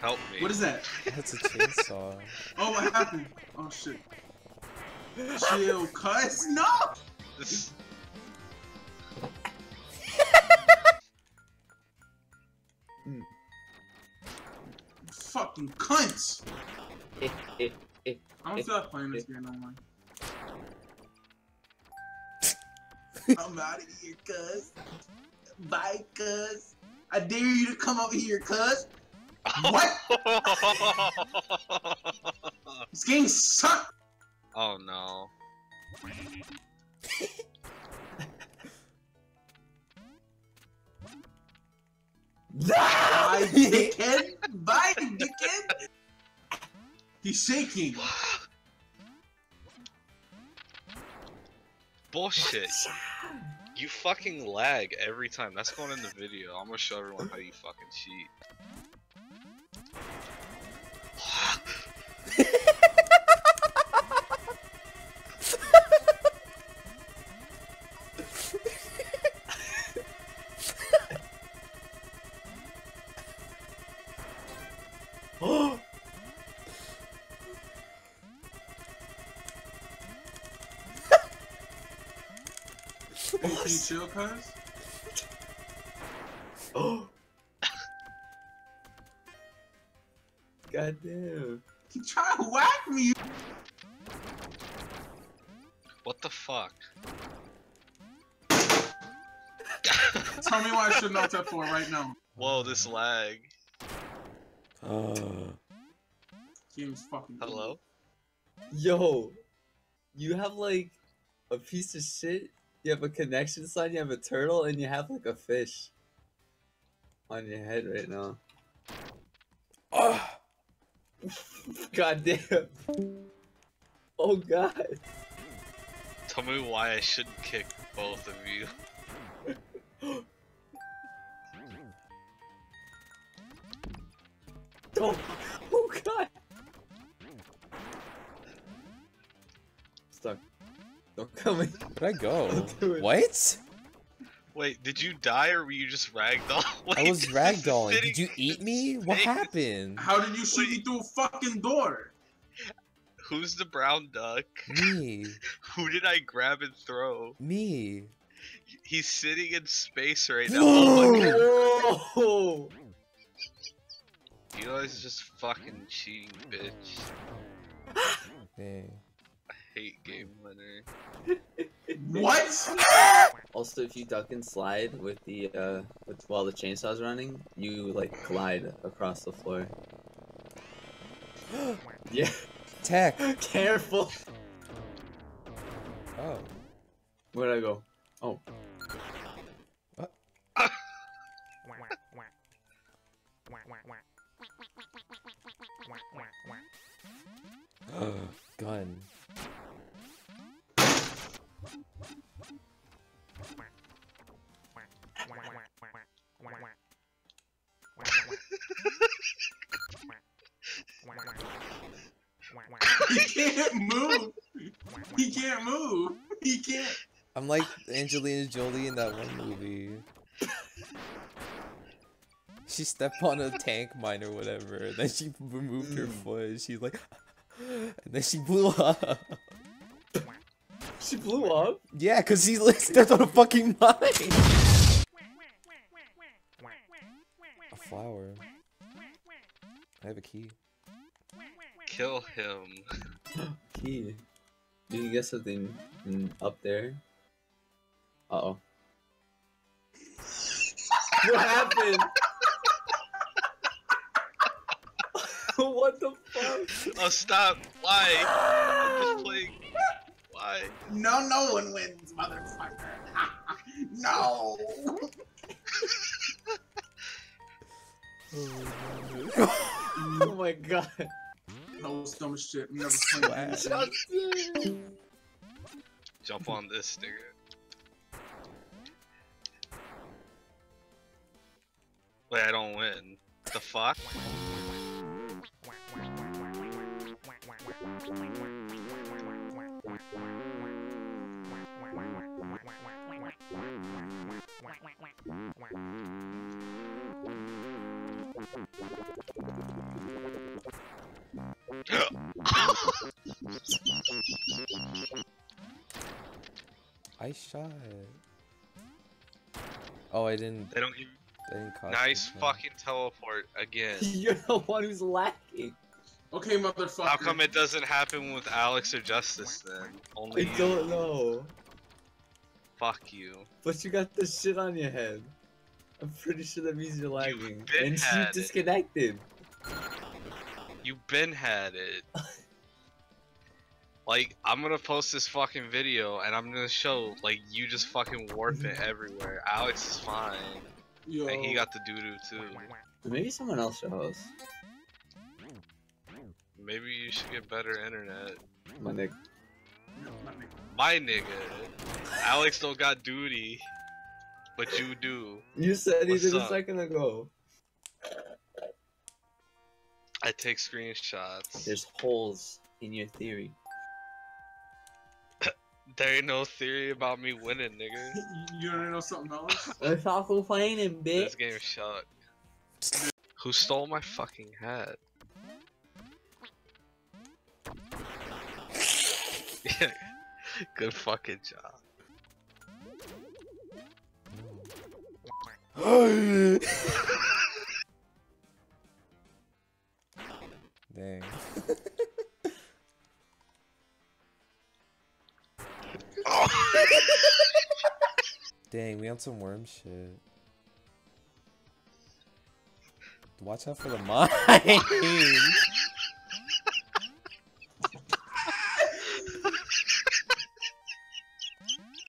Help me. What is that? That's a chainsaw. Oh, what happened? Oh shit. Chill, cuz. No! This... Fucking cunts! I don't feel like playing this game no more. I'm out of here, cuz. Bye, cuz. I dare you to come over here, cuz. What? This game sucks! oh no. Bye, dickhead! Bye, dickhead! He's shaking. Bullshit. You fucking lag every time. That's going in the video. I'm gonna show everyone how you fucking cheat. Hey, can you chill, cuz? Oh. God damn. He trying to whack me! What the fuck? Tell me why I should not F4 right now. Whoa, this lag. Uh, Game's fucking. Hello? Yo, you have like a piece of shit. You have a connection sign. You have a turtle, and you have like a fish on your head right now. oh, God damn. Oh God. Tell me why I shouldn't kick both of you. Oh, oh God. Stuck. Don't come in. where'd I go? Don't do it. What? Wait, did you die or were you just ragdoll? I was this ragdolling. Did you eat me? What happened? How did you shoot me through a fucking door? Who's the brown duck? Me. Who did I grab and throw? Me. He's sitting in space right now. Oh my god. Whoa! You guys just fucking cheating, bitch. Hey. I hate game winner. What? Also, if you duck and slide with the uh, with, while the chainsaw's running, you like glide across the floor. Yeah. Tech. Careful. Oh. Where'd I go? Oh. Gun. Can't move. He can't. I'm like Angelina Jolie in that one movie. She stepped on a tank mine or whatever. Then she removed her mm. foot. She's like, and then she blew up. She blew up. Yeah, cause she like stepped on a fucking mine. A flower. I have a key. Kill him. Key. Did you get something mm, up there? Uh oh. what happened? what the fuck? Oh, stop. Why? I'm just playing. Why? No, no one wins, motherfucker. no. Oh my god. That was dumb as shit. I'm never playing Swag. anything. Jump on this sticker. Wait, I don't win. The fuck? I shot. Oh, I didn't. They don't give I didn't cause nice control. fucking teleport again. You're the one who's lacking. Okay, motherfucker. How come it doesn't happen with Alex or Justice then? Only I you. don't know. Fuck you. But you got this shit on your head. I'm pretty sure that means you're lagging. been And had you it. Disconnected. You been had it. Like, I'm gonna post this fucking video and I'm gonna show, like, you just fucking warp it everywhere. Alex is fine. Yo. And he got the doo doo too. Maybe someone else should host. Maybe you should get better internet. My nigga. My nigga. Alex don't got duty. But you do. You said he What's did a second ago. I take screenshots. There's holes in your theory. There ain't no theory about me winning, nigga. You wanna know something else? Let's all complaining, This game sucked. Who stole my fucking hat? Yeah, good fucking job. Dang, we on some worm shit. Watch out for the mine.